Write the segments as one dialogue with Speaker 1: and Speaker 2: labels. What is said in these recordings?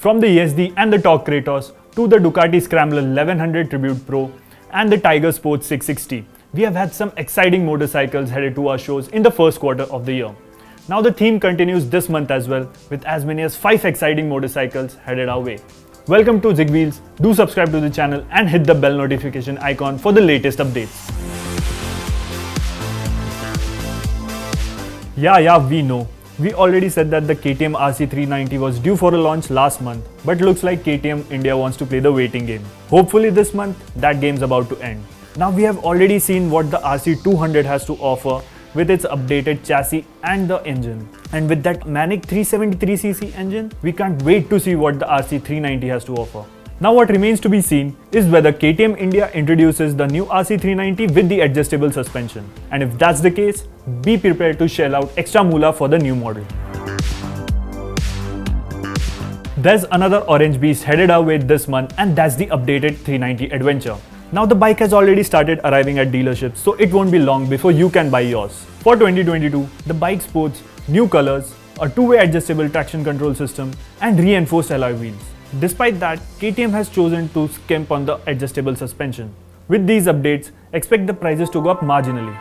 Speaker 1: From the ESD and the Tork Kratos to the Ducati Scrambler 1100 Tribute Pro and the Tiger Sports 660, we have had some exciting motorcycles headed to our shows in the first quarter of the year. Now the theme continues this month as well with as many as 5 exciting motorcycles headed our way. Welcome to ZigWheels, do subscribe to the channel and hit the bell notification icon for the latest updates. Yeah, yeah, we know. We already said that the KTM RC390 was due for a launch last month, but looks like KTM India wants to play the waiting game. Hopefully this month, that game's about to end. Now we have already seen what the RC200 has to offer with its updated chassis and the engine. And with that Manic 373cc engine, we can't wait to see what the RC390 has to offer. Now what remains to be seen is whether KTM India introduces the new RC390 with the adjustable suspension. And if that's the case, be prepared to shell out extra moolah for the new model. There's another orange beast headed our way this month and that's the updated 390 Adventure. Now the bike has already started arriving at dealerships so it won't be long before you can buy yours. For 2022, the bike sports new colors, a two-way adjustable traction control system and reinforced alloy wheels. Despite that, KTM has chosen to skimp on the adjustable suspension. With these updates, expect the prices to go up marginally.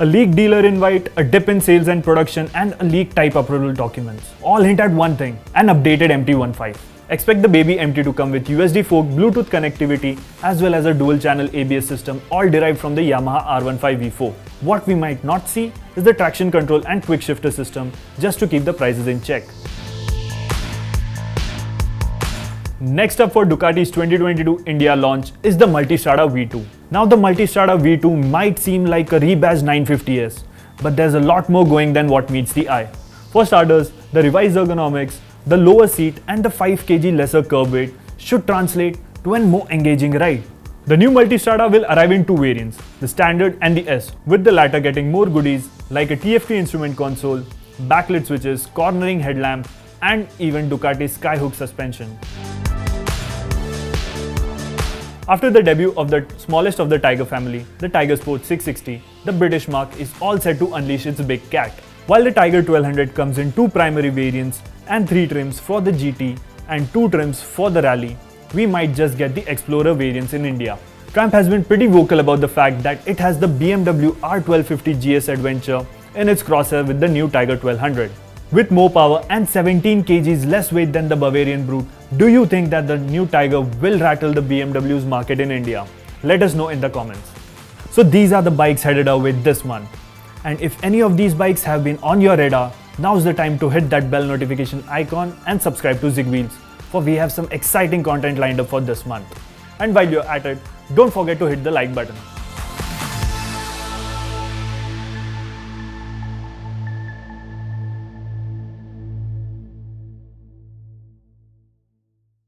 Speaker 1: A leaked dealer invite, a dip in sales and production, and a leaked type approval documents. All hint at one thing, an updated MT15. Expect the baby MT to come with USD fork Bluetooth connectivity as well as a dual channel ABS system all derived from the Yamaha R15 V4. What we might not see is the traction control and quick shifter system just to keep the prices in check. Next up for Ducati's 2022 India launch is the Multistrada V2. Now the Multistrada V2 might seem like a rebadged 950S, but there's a lot more going than what meets the eye. For starters, the revised ergonomics, the lower seat and the 5 kg lesser curb weight should translate to a more engaging ride. The new Multistrada will arrive in two variants, the standard and the S, with the latter getting more goodies like a TFT instrument console, backlit switches, cornering headlamp and even Ducati Skyhook suspension. After the debut of the smallest of the Tiger family, the Tiger Sport 660, the British marque is all set to unleash its big cat. While the Tiger 1200 comes in two primary variants and three trims for the GT and two trims for the Rally, we might just get the Explorer variants in India. Triumph has been pretty vocal about the fact that it has the BMW R1250 GS Adventure in its crosshair with the new Tiger 1200. With more power and 17 kgs less weight than the Bavarian Brute, do you think that the new Tiger will rattle the BMW's market in India? Let us know in the comments. So these are the bikes headed our way this month. And if any of these bikes have been on your radar, now's the time to hit that bell notification icon and subscribe to Zigwheels for we have some exciting content lined up for this month. And while you're at it, don't forget to hit the like button.